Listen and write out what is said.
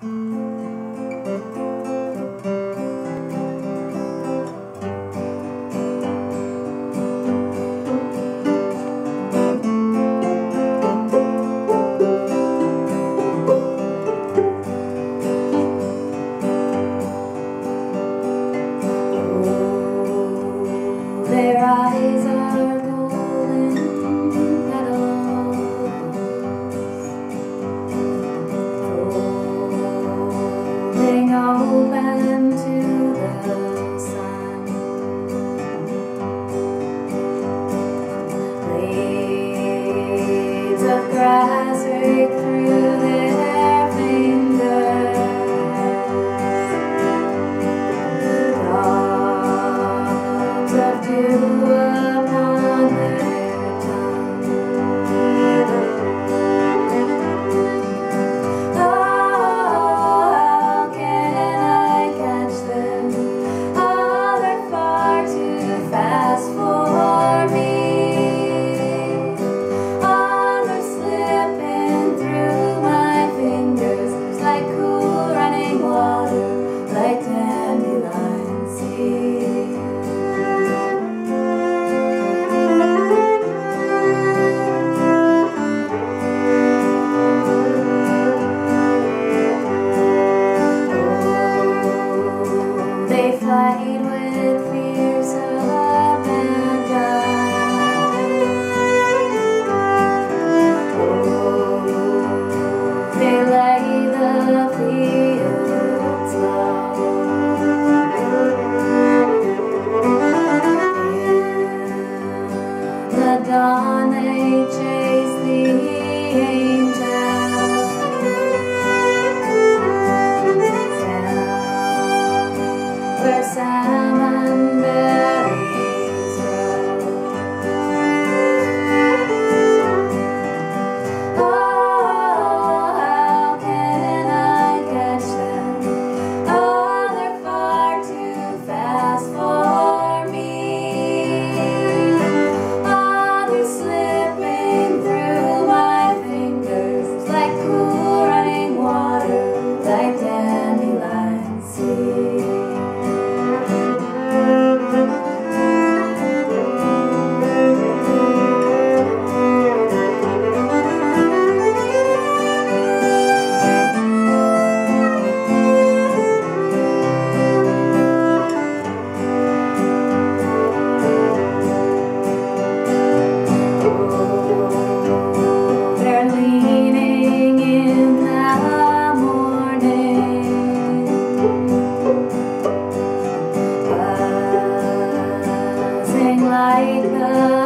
Thank grass Like. like a